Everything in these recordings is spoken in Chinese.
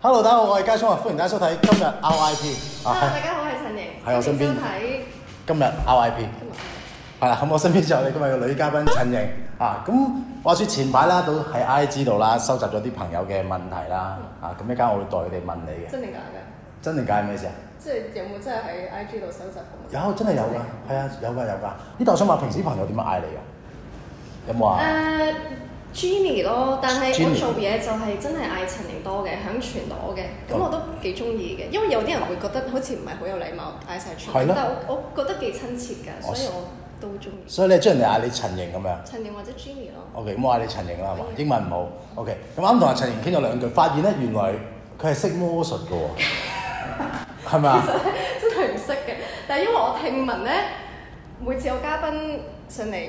Hello，大家好，我係佳聰啊，歡迎大家收睇今日 RIP 啊，Hello，大家好，我係陳瑩。喺我身邊歡迎收睇今日 RIP 今日係啦，咁我身邊就有你今日嘅女嘉賓陳瑩啊，咁話説前排啦，都喺 IG 度啦，收集咗啲朋友嘅問題啦，啊，咁一間我會代佢哋問你嘅，真定假嘅？真定假係咩事啊？即係有冇真係喺 IG 度收集？有，真係有㗎，係啊，有㗎有㗎。呢度我想問，平時朋友點樣嗌你㗎？有冇啊？誒 Jenny 咯，但係我做嘢就係真係嗌陳瑩多嘅，響全朵嘅，咁哦我都幾中意嘅，因為有啲人會覺得好似唔係好有禮貌嗌晒全係咯但係我我覺得幾親切㗎，所以我都中意所以你將人哋嗌你陳瑩咁樣。陳瑩或者 Jenny 咯。OK，咁我嗌你陳瑩啦，係嘛？英文唔好。OK，咁啱同阿陳瑩傾咗兩句，發現咧原來佢係識魔術嘅喎，係咪啊？真係唔識嘅，但係因為我聽聞咧，每次有嘉賓上嚟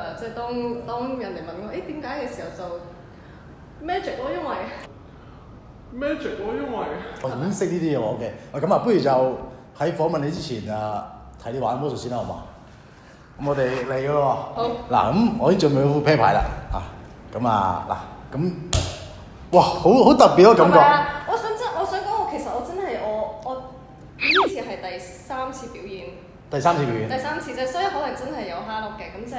啦，即係當當人哋問我，誒點解嘅時候就 magic 咯，因為 magic 咯，因為我已經識呢啲嘢喎，OK。喂，咁啊，不如就喺訪問你之前啊，睇你玩魔術先啦，好嘛？咁我哋嚟噶咯喎。好嗱，咁我已經準備好副啤牌啦，啊，咁啊，嗱，咁，哇，好好特別咯感覺。我想真，我想講，我其實我真係我我呢次係第三次表演，第三次表演，第三次啫，所以可能真係有蝦碌嘅，咁即係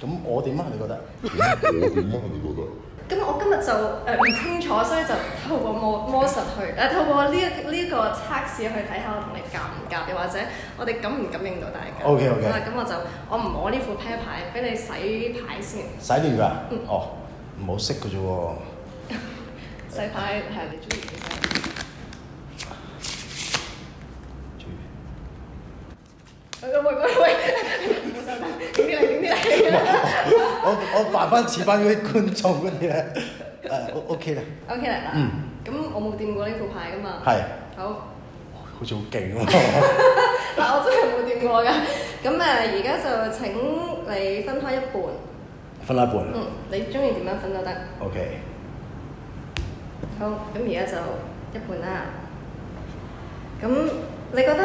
咁我點啊？你覺得？咁我今日就誒唔、清楚，所以就透過魔魔術去誒、透過呢一呢個測試去睇下我同你夾唔夾，又或者我哋感唔感應到大家。OK，OK 好啦，咁我就我唔攞呢副啤牌，俾你洗牌先。洗亂㗎？嗯哦，唔好識㗎啫喎。洗牌係你中意嘅洗。喂喂喂喂，唔好收聲，點啲嚟點啲嚟。我我扮翻似翻嗰啲觀眾嗰啲咧，誒 O OK 啦，OK 啦，嗱嗯，咁我冇掂過呢副牌噶嘛。係，好。好似好勁喎。嗱，我真係冇掂過㗎。咁誒，而家就請你分開一半。分開一半嗯，你中意點樣分都得。，OK。好，咁而家就一半啦。咁你覺得，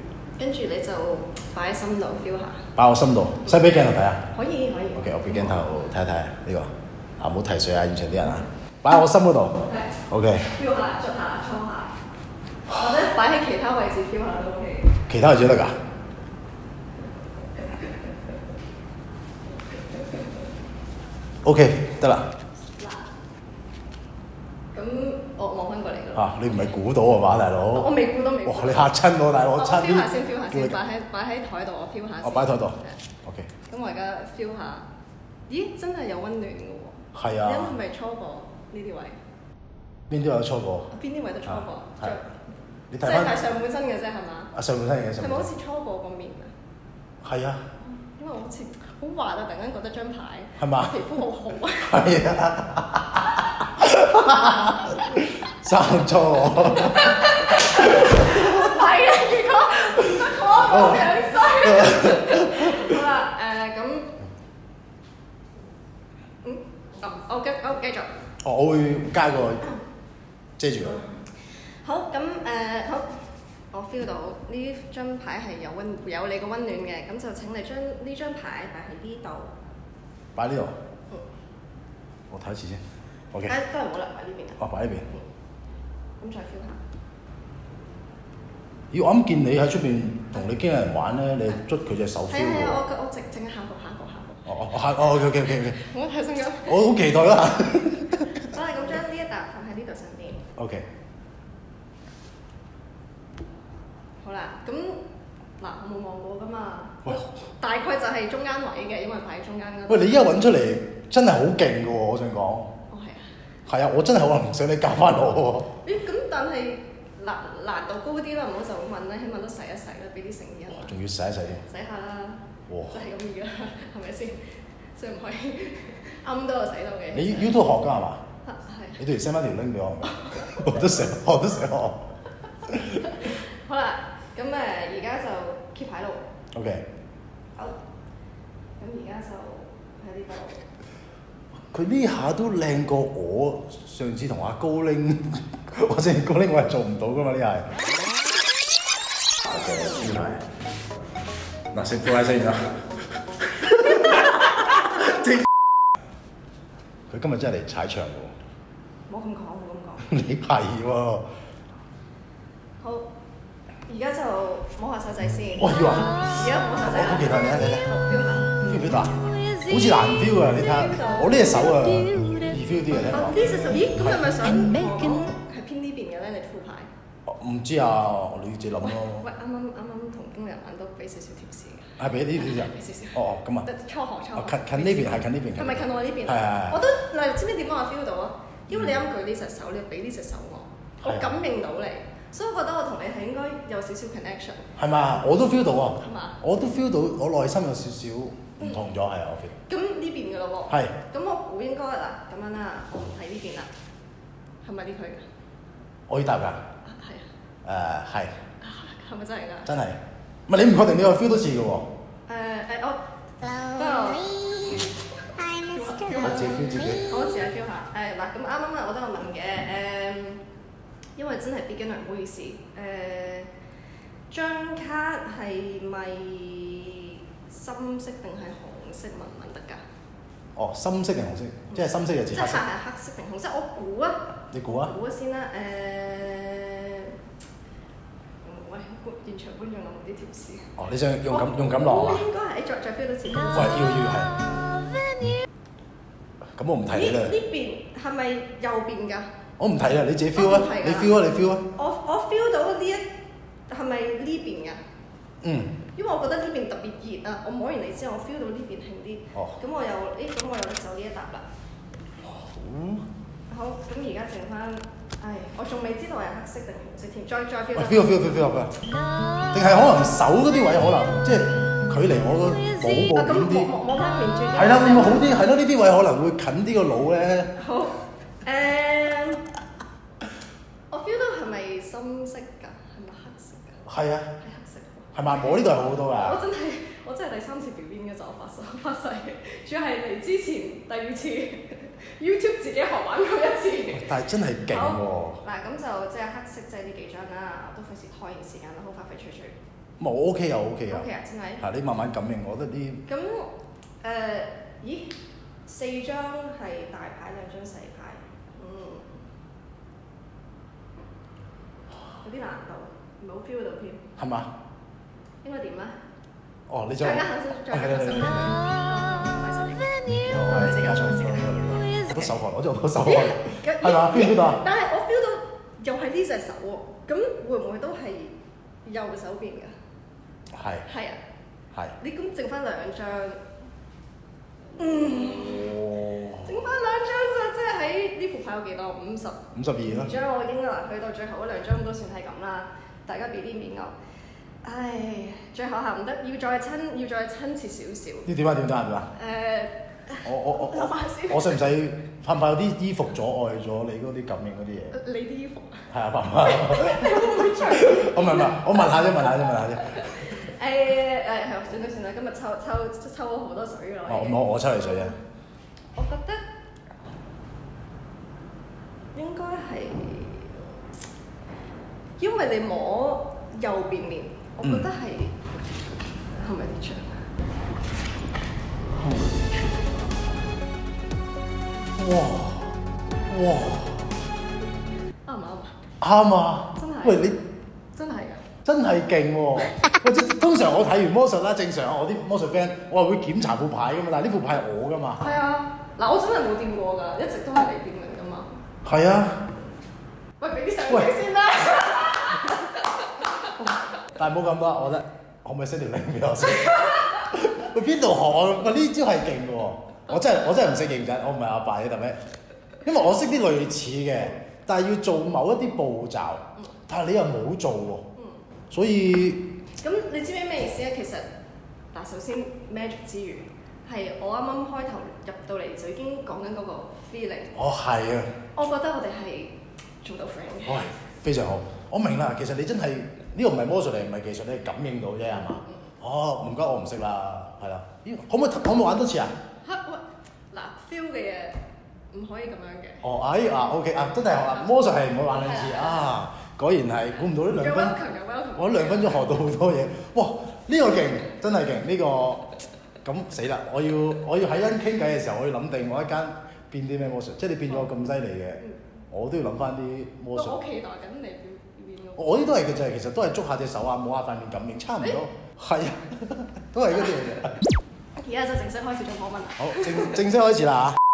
跟住你就擺喺心度 feel 下，擺我心度，使俾鏡頭睇啊。可以可以。OK，我俾鏡頭睇一睇呢個。啊，唔好提水啊！現場啲人啊，擺喺我心嗰度。OK，feel 下、捽下、搓下，或者擺喺其他位置 feel 下都 OK。其他位置都得㗎。OK，得啦。嗱，咁我望翻過嚟㗎啦。啊，你唔係估到啊嘛，大佬？我未估到未哇！你嚇親我，大佬，我我差啲 feel 下先，feel 下先，擺喺擺喺台度，我 feel 下先。我擺喺台度 OK，咁我而家 feel 下，咦，真係有温暖嘅喎。係啊你係咪搓過呢啲位？邊啲有搓過？邊啲位都搓過啊，係着你睇翻即係係上半身嘅啫，係嘛？啊上半身嘅上係咪好。似搓過個面啊？係啊，因為我好似好滑啊！突然間覺得張牌係嘛皮膚好好啊！係啊，生錯我。係啊，如果我我樣衰。好啦，誒咁，我繼我繼續。哦我會加個遮住佢。好，咁誒、好，我 feel 到呢張牌係有温有你個温暖嘅，咁就請你將呢張牌擺喺呢度。擺呢度，嗯，我睇一次先。OK，誒都係冇啦，擺呢邊啊。哦，擺呢邊。咁再 feel 下。咦，我啱見你喺出邊同你經理人玩咧，你捽佢隻手 feel 喎。係啊係啊，我我直淨係下個下個下個。哦哦，下哦，OK OK OK 我睇身咁。我好期待啦。好啦，咁將呢一沓放喺呢度上邊。OK，好啦，咁嗱我冇望過噶嘛喂，大概就係中間位嘅，因為擺喺中間嗰度。喂，你依家揾出嚟真係好勁嘅喎，我想講。哦係啊。係啊，我真係可能唔想你教翻我咦？咁但係難難度高啲啦，唔好就咁問啦，起碼都洗一洗啦，俾啲誠意人，仲要洗一洗添。洗下啦。哇就係咁易啦，係咪先？所以唔可以 啱都有洗到嘅。你 YouTube 學㗎係嘛？係你到時 send 翻條 link 俾我，我都想，我都想學。好啦，咁誒而家就 keep 喺度。OK，好。咁而家就喺呢度。佢呢下都靚過我上次同阿高拎，我上次高拎我係做唔到噶嘛呢下係。嗱食副奶先 啦。佢今日真係嚟踩場喎。冇咁講，冇咁講。你係喎，好，而家就摸下手仔先。我要啊而家摸手仔。我好期待你啊你啊好 feel 下。feel 唔 feel 到啊？好似難 feel 啊！你睇下，我呢隻手啊易 feel 啲嘅聽哦，講呢隻手，咦？咁係咪想唔知啊，你自己諗喂咯。喂，啱啱啱啱同經理人玩都俾少少貼士嘅。係俾呢啲人俾少少。哦哦咁啊，初學初近近呢邊係近呢邊。係咪近我呢邊？係係係我都嗱，知唔知點解我 feel 到啊？因為你啱舉呢隻手，你俾呢隻手我，我感應到你，所以我覺得我同你係應該有少少 connection，係嘛？我都 feel 到啊！係嘛？我都 feel 到，我內心有少少唔同咗，係啊，我 feel。咁呢邊嘅咯喎。係。咁我估應該嗱咁樣啦，我唔喺呢邊啦，係咪呢佢？我要答㗎。誒係，啊，係咪真係㗎？真係。唔係你唔確定你個 feel 都似嘅喎。誒誒，我我自己 feel 自己。我試下 feel 下。誒嗱，咁啱啱啊，我都有問嘅誒，因為真係 beginner 唔好意思誒，張卡係咪深色定係紅色紋紋得㗎？哦，深色定紅色？即係深色就即係係似黑色。黑色定紅色？我估啊，你估啊？估先啦誒。喂，現場觀眾有冇啲貼士？哦，你想用咁用咁落啊我？應該係再再 feel 到前喂，要要係。咁我唔提你啦，呢呢邊係咪右邊㗎？我唔睇啦，你自己 feel 啊你 feel 啊，你 feel 啊。我我 feel 到呢一係咪呢邊㗎？嗯。因為我覺得呢邊特別熱啊！我摸完你之後，我 feel 到呢邊興啲。哦咁我又，誒，咁我又拎走呢一沓啦。好好，咁而家剩翻，唉，我仲未知道係黑色定紅色添，再再 feel 喂多，feel 啊 feel 啊 feel 啊 feel 啊！定係可能手嗰啲位可能即係距離我個腦部遠啲。摸摸翻面轉。係啦，會唔會好啲？係咯，呢啲位可能會近啲個腦咧。好，誒，我 feel 到係咪深色㗎？係咪黑色㗎？係啊，係黑色喎。係嘛？我呢度係好好多我。真係我真係第三次表演嘅就我發誓發誓，主要係嚟之前第二次 YouTube 自己學玩過一次。但係真係勁喎！嗱咁就即係黑色，即係呢幾張啦，都費事拖延時間啦，好快快脆脆。冇 OK 啊 OK 啊 OK，啊，真係。係你慢慢感應，我覺得啲咁誒、咦？四張係大牌，兩張細牌，嗯，有啲難度，唔係好 feel 到添。係嘛？應該點咧？哦，你再再加下先，再加下先。擺晒嚟我係手汗，我真係好多手汗，咦係嘛？feel 到啊？但係我 feel 到又係呢隻手喎，咁會唔會都係右手邊㗎？係係啊，係。你咁剩翻兩張，嗯，哦，剩翻兩張就即係喺呢副牌有幾多？五十五十二啦。張我已經嗱，去到最後嗰兩張都算係咁啦，大家俾啲面我。唉，最後行唔得，要再親，要再親切少少。呢點啊點啊點啊！誒，我我我諗下先我我使唔使怕唔怕有啲衣服阻礙咗你嗰啲感應嗰啲嘢？你啲衣服，係啊，怕唔怕？你會唔會着？我問問，我問下啫，問下啫，問下啫。誒誒係，算啦算啦，今日抽抽抽咗好多水㗎啦。哦，我我抽你水啊。我覺得應該係，因為你摸右邊面，我覺得係係咪呢張？哇哇啱唔啱啊？啱啊！真係喂你。真係㗎。真係勁喎！喂，即通常我睇完魔術啦，正常我啲魔術 friend 我係會檢查副牌噶嘛，但係呢副牌係我噶嘛。係啊，嗱，我真係冇掂過㗎，一直都係你掂嚟㗎嘛。係啊，喂，俾啲相先啦。但係冇咁多，我覺得可唔可以 send 條 link 俾我先？喂，邊度學啊？喂，呢招係勁嘅喎！我真係我真係唔識認真，我唔係阿爸你得咩？因為我識啲類似嘅，但係要做某一啲步驟，但係你又冇做喎，所以咁你知唔知咩意思咧？其實嗱，首先 magic 之餘，係我啱啱開頭入到嚟就已經講緊嗰個 feeling。哦係啊。我覺得我哋係做到 friend 嘅。喂，非常好，我明啦。其實你真係呢、個唔係魔術嚟，唔係技術，你係感應到啫，係嘛？哦，唔該，我唔識啦，係啦。咦可唔可以可唔可以玩多次啊？嚇喂，嗱 feel 嘅嘢唔可以咁樣嘅。哦，哎啊，OK 啊，真係學啦。魔術係唔會玩兩次啊！果然係估唔到呢兩分。我兩分鐘學到好多嘢。哇！呢、個勁，真係勁。呢、個咁死啦！我要我要喺欣傾偈嘅時候，我要諗定我一間變啲咩魔術。即係你變咗咁犀利嘅，嗯我都要諗翻啲魔術。我期待緊你表表演咯。我呢都係嘅，就係其實都係捉下隻手啊，摸下塊面感應，差唔多。係啊，都係嗰啲嘢嘅。而家就正式開始做訪問啦。好，正正式開始啦嚇。